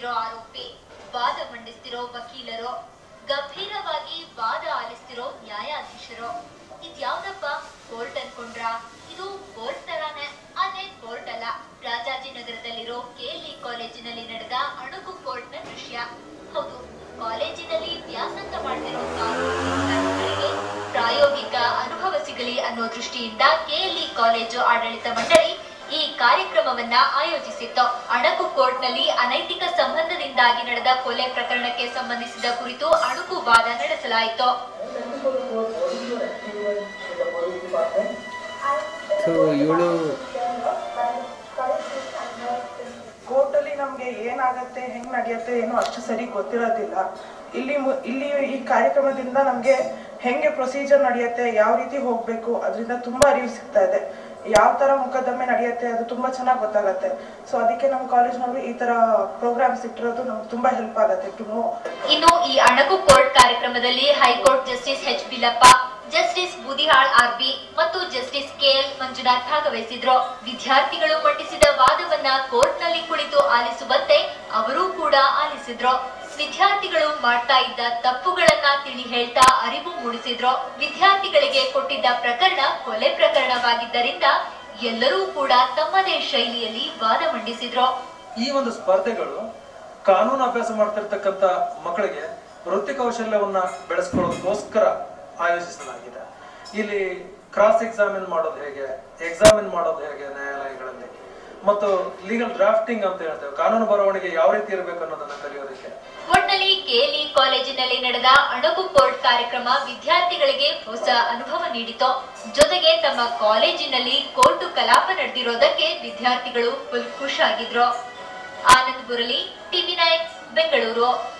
ಮಾಡ್ತಿರೋ ಆರೋಪಿ, ವಾದ ಮಂಡಿಸ್ತಿರೋ ವಕೀಲರು, ಗಂಭೀರವಾಗಿ ವಾದ ಆಲಿಸ್ತಿರೋ ನ್ಯಾಯಾಧೀಶರು. ಇದ್ಯಾವ್ದಪ್ಪ ಕೋರ್ಟ್ ಅನ್ಕೊಂಡ್ರ? ಇದು ಕೋರ್ಟ್ ತರಾನೆ? ಆದ್ರೆ ಕೋರ್ಟ್ ಅಲ್ಲ. ರಾಜಾಜಿನಗರದಲ್ಲಿರೋ ಕೆಎಲ್ಇ ಕಾಲೇಜಿನಲ್ಲಿ ನಡೆದ ಅಣುಕು ನ ದೃಶ್ಯ. ಹೌದು, ಕಾಲೇಜಿನಲ್ಲಿ ವ್ಯಾಸಂಗ ಮಾಡ್ತಿರೋ ಪ್ರಾಯೋಗಿಕ ಅನುಭವ ಸಿಗಲಿ ಅನ್ನೋ ದೃಷ್ಟಿಯಿಂದ ಕೆಎಲ್ಇ ಕಾಲೇಜು ಆಡಳಿತ ಮಂಡಳಿ ಕಾರ್ಯಕ್ರಮವನ್ನ ಆಯೋಜಿಸಿತ್ತು. ಅಣಕು ಕೋರ್ಟ್ನಲ್ಲಿ ಅನೈತಿಕ ಸಂಬಂಧದಿಂದಾಗಿ ನಡೆದ ಕೊಲೆ ಪ್ರಕರಣಕ್ಕೆ ಸಂಬಂಧಿಸಿದ ಕುರಿತು ಅಣುಕು ವಾದ ನಡೆಸಲಾಯಿತು. ಕೋರ್ಟಲ್ಲಿ ನಮಗೆ ಏನಾಗತ್ತೆ ಹೆಂಗ್ ನಡೆಯುತ್ತೆ ಏನು ಅಷ್ಟು ಸರಿ ಗೊತ್ತಿರೋದಿಲ್ಲ. ಇಲ್ಲಿ ಮು- ಇಲ್ಲಿ ಈ ಕಾರ್ಯಕ್ರಮದಿಂದ ನಮಗೆ ಹೆಂಗೆ ಪ್ರೊಸೀಜರ್ ನಡೆಯುತ್ತೆ ಯಾವ ರೀತಿ ಹೋಗ್ಬೇಕು ಅದರಿಂದ ತುಂಬಾ ಅರಿವು ಸಿಗ್ತಾ ಇದೆ. ಯಾವ ತರ ಮುಖದಮ್ಮೆ ನಡೆಯುತ್ತೆ ಅದು ತುಂಬಾ ಚೆನ್ನಾಗಿ ಗೊತ್ತಾಗತ್ತೆ. ಸೊ ಅದಕ್ಕೆ ನಮ್ಮ ಕಾಲೇಜ್ನವರು ಈ ತರ ಪ್ರೋಗ್ರಾಮ್ಸ್ ಇಟ್ಟಿರೋದು ನಮ್ಗೆ ತುಂಬಾ ಹೆಲ್ಪ್ ಆಗುತ್ತೆ ಇನ್ನು ಈ ಅಣಕು ಕೋರ್ಟ್ ಕಾರ್ಯಕ್ರಮದಲ್ಲಿ high court justice H Bilappa justice Budihal R B ಮತ್ತು ಜಸ್ಟಿಸ್ ಕೆ ಎಲ್ ಮಂಜುನಾಥ್ ಭಾಗವಹಿಸಿದ್ರು. ವಿದ್ಯಾರ್ಥಿಗಳು ಮಂಡಿಸಿದ ವಾದವನ್ನ ಕೋರ್ಟ್ನಲ್ಲಿ ಕುಳಿತು ಆಲಿಸುವಂತೆ ಅವರೂ ಕೂಡ ಆಲಿಸಿದ್ರು. ವಿದ್ಯಾರ್ಥಿಗಳು ಮಾಡ್ತಾ ಇದ್ದ ತಪ್ಪುಗಳನ್ನ ತಿಳಿ ಹೇಳ್ತಾ ಅರಿವು ಮೂಡಿಸಿದ್ರು. ವಿದ್ಯಾರ್ಥಿಗಳಿಗೆ ಕೊಟ್ಟಿದ್ದ ಪ್ರಕರಣ ಕೊಲೆ ಪ್ರಕರಣವಾಗಿದ್ದರಿಂದ ಎಲ್ಲರೂ ಕೂಡ ತಮ್ಮದೇ ಶೈಲಿಯಲ್ಲಿ ವಾದ ಮಂಡಿಸಿದ್ರು. ಈ ಒಂದು ಸ್ಪರ್ಧೆಗಳು ಕಾನೂನು ಅಭ್ಯಾಸ ಮಾಡ್ತಿರ್ತಕ್ಕಂಥ ಮಕ್ಕಳಿಗೆ ವೃತ್ತಿ ಕೌಶಲ್ಯವನ್ನ ಬೆಳೆಸ್ಕೊಳ್ಳೋದಕ್ಕೋಸ್ಕರ ಆಯೋಜಿಸಲಾಗಿದೆ. ಇಲ್ಲಿ ಕ್ರಾಸ್ ಎಕ್ಸಾಮಿನ್ ಮಾಡೋದು ಹೇಗೆ ಎಕ್ಸಾಮಿನ್ ಮಾಡೋದು ಹೇಗೆ ಮತ್ತು ಲೀಗಲ್ ಡ್ರಾಫ್ಟಿಂಗ್ ಅಂತ ಹೇಳ್ತೇವೆ. ಕಾನೂನು ಬರವಣಿಗೆ ಯಾವ ರೀತಿ ಇರಬೇಕು ಅನ್ನೋದನ್ನ ಕಲಿಯೋದಕ್ಕೆ. ಒಟ್ನಲ್ಲಿ ಕೆಎಲ್ಇ ಕಾಲೇಜಿನಲ್ಲಿ ನಡೆದ ಅಣಕು ಕೋರ್ಟ್ ಕಾರ್ಯಕ್ರಮ ವಿದ್ಯಾರ್ಥಿಗಳಿಗೆ ಹೊಸ ಅನುಭವ ನೀಡಿತು. ಜೊತೆಗೆ ತಮ್ಮ ಕಾಲೇಜಿನಲ್ಲಿ ಕೋರ್ಟು ಕಲಾಪ ನಡೆದಿರೋದಕ್ಕೆ ವಿದ್ಯಾರ್ಥಿಗಳು ಫುಲ್ ಖುಷ್ ಆಗಿದ್ರು. Anand Burali TV nine, Bengaluru.